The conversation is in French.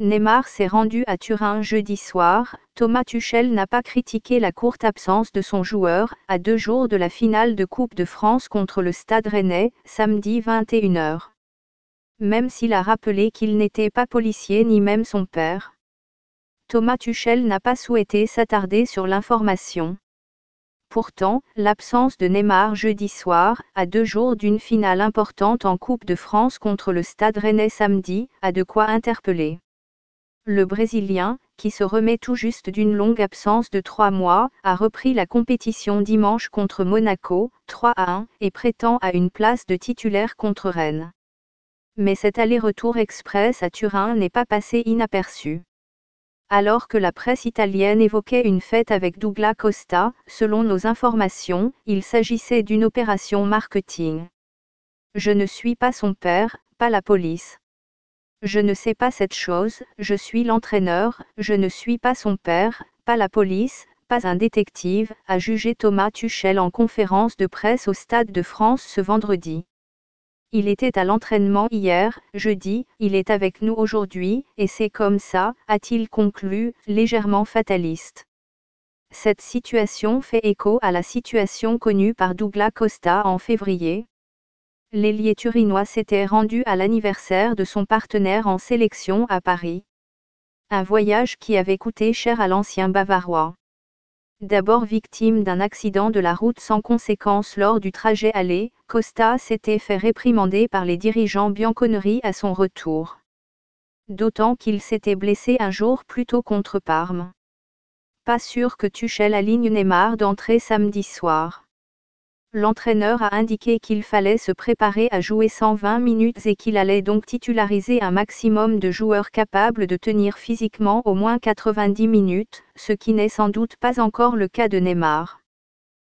Neymar s'est rendu à Turin jeudi soir. Thomas Tuchel n'a pas critiqué la courte absence de son joueur, à deux jours de la finale de Coupe de France contre le Stade Rennais, samedi 21h. Même s'il a rappelé qu'il n'était pas policier ni même son père. Thomas Tuchel n'a pas souhaité s'attarder sur l'information. Pourtant, l'absence de Neymar jeudi soir, à deux jours d'une finale importante en Coupe de France contre le Stade Rennais samedi, a de quoi interpeller. Le Brésilien, qui se remet tout juste d'une longue absence de trois mois, a repris la compétition dimanche contre Monaco, 3 à 1, et prétend à une place de titulaire contre Rennes. Mais cet aller-retour express à Turin n'est pas passé inaperçu. Alors que la presse italienne évoquait une fête avec Douglas Costa, selon nos informations, il s'agissait d'une opération marketing. Je ne suis pas son père, pas la police. Je ne sais pas cette chose, je suis l'entraîneur, je ne suis pas son père, pas la police, pas un détective, a jugé Thomas Tuchel en conférence de presse au Stade de France ce vendredi. Il était à l'entraînement hier, jeudi, il est avec nous aujourd'hui, et c'est comme ça, a-t-il conclu, légèrement fataliste. Cette situation fait écho à la situation connue par Douglas Costa en février, l'ailier turinois s'était rendu à l'anniversaire de son partenaire en sélection à Paris. Un voyage qui avait coûté cher à l'ancien Bavarois. D'abord victime d'un accident de la route sans conséquence lors du trajet aller, Costa s'était fait réprimander par les dirigeants Bianconeri à son retour. D'autant qu'il s'était blessé un jour plus tôt contre Parme. Pas sûr que Tuchel aligne Neymar d'entrée samedi soir l'entraîneur a indiqué qu'il fallait se préparer à jouer 120 minutes et qu'il allait donc titulariser un maximum de joueurs capables de tenir physiquement au moins 90 minutes, ce qui n'est sans doute pas encore le cas de Neymar.